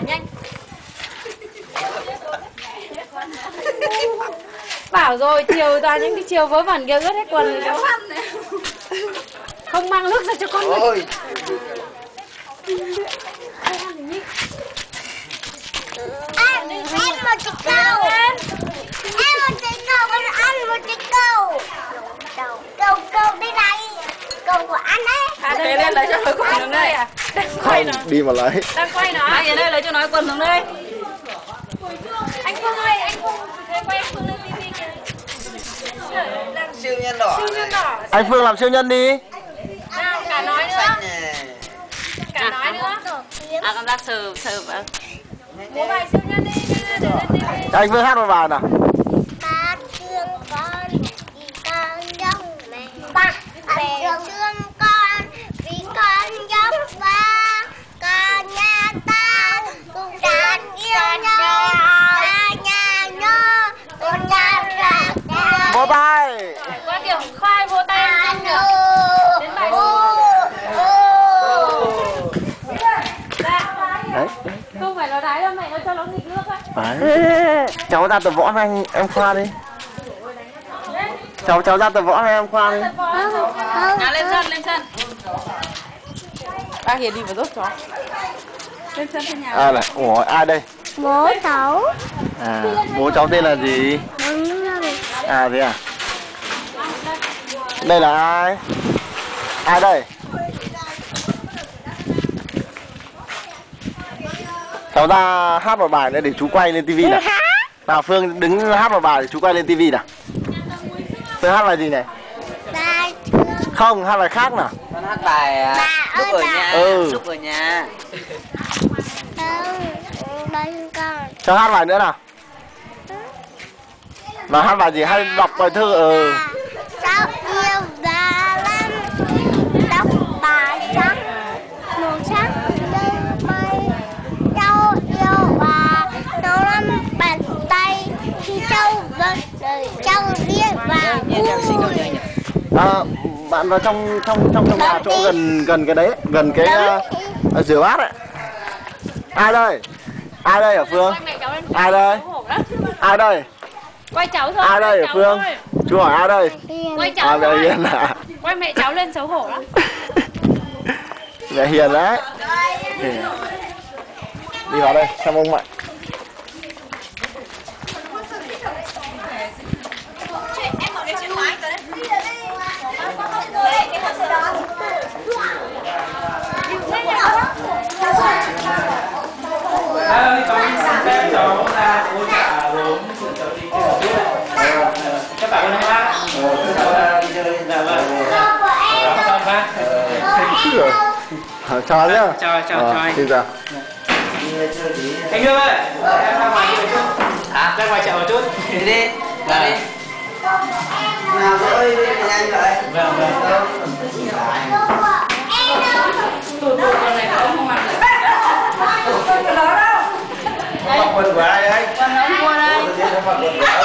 trả nhanh. Bảo rồi chiều toàn những cái chiều vớ vẩn kia ướt hết quần không mang nước ra cho con mình Ôi. Ăn, em một chiếc câu Em. Một chiếc câu, con ăn một chiếc câu Câu, câu đi đây Câu của anh ấy. À đây lên lấy cho xuống đây à? Đang quay nó đi mà lấy. Đang quay nó anh ở đây? Lấy cho nó quần xuống đây anh Phương ơi anh Phương. Thế quay anh Phương lên kìa. Siêu nhân đỏ siêu nhân đỏ. Anh Phương làm siêu nhân đi. Nào cả nói nữa. Cả nói nữa. À con ra sờ sờ vào. múa bài siêu nhân đi. Để lên tivi anh Phương hát một bài nào Ba thương con vì con giống mẹ Ba mẹ thương con vì con giống ba Con nhà tao cùng đàn yêu nhau Ba nhà nhớ con nhà rạc vỗ tay qua kiểu khoai vô tay anh Phương kìa đến bài đấy không phải nó đái đâu mẹ nó cho nó đấy. Cháu ra tập võ với anh em khoa đi. Cháu cháu ra tập võ với em khoa đi. À lên sân lên sân. Bác Hiền đi vào giúp chó. Lên sân trên nhà. à này ủa ai đây? Bố cháu. À bố cháu tên là gì? À thế à? Đây là ai? Ai đây cháu ra hát một bài nữa để chú quay lên tivi nào. nào phương đứng hát một bài để chú quay lên tivi nào. Phương hát bài gì này? Thương không hát bài khác nào. Con hát bài à, Bà lúc ơi ở bà. nhà Ừ. lúc ở nhà. Cho hát bài nữa nào. Mà hát bài gì hay đọc bài thơ ừ à, bạn vào trong trong trong trong nhà chỗ gần gần cái đấy gần cái uh, rửa bát ấy. Ai đây? Ai đây ở phương? Ai đây? ai đây? Quay cháu thôi ai đây ở phương? chú hỏi ai đây? Quay à cháu mẹ thôi. Hiền à? Quay mẹ cháu lên xấu hổ lắm. Mẹ hiền đấy. Đi vào đây xem ông mạnh ơi con xem cháu ra cô trả vốn cháu đi chơi các bạn con bác cháu ra đi chơi dạ vâng cảm ơn bác À, chào nhá chào chào Ờ, chào anh xin chào anh Hương ơi em ra ngoài một chút hả ra ngoài chợ một chút đi đi ra đi nào ơi đi nhanh vậy vâng vâng mặc của ai đấy Còn nó mua đây. Tự nhiên nó mặc quần của áo thì quần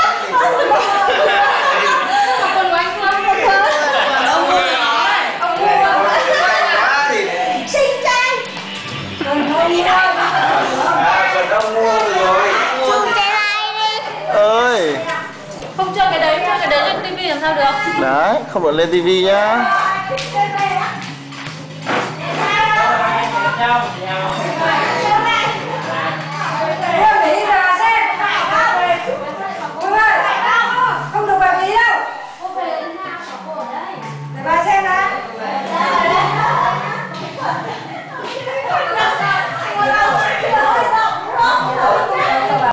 sao được? Đấy không được lên tivi nhá. Nhau nhau